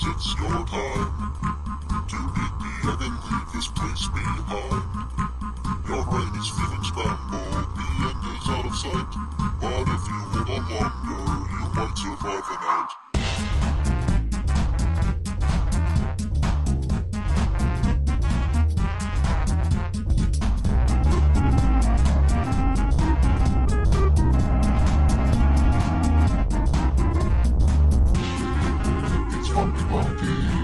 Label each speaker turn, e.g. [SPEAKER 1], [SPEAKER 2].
[SPEAKER 1] it's your time To meet me and leave this place behind. Your brain is feeling scrambled, the end is out of sight. But if you hold on longer, you might survive the night. It's Funky Monkey.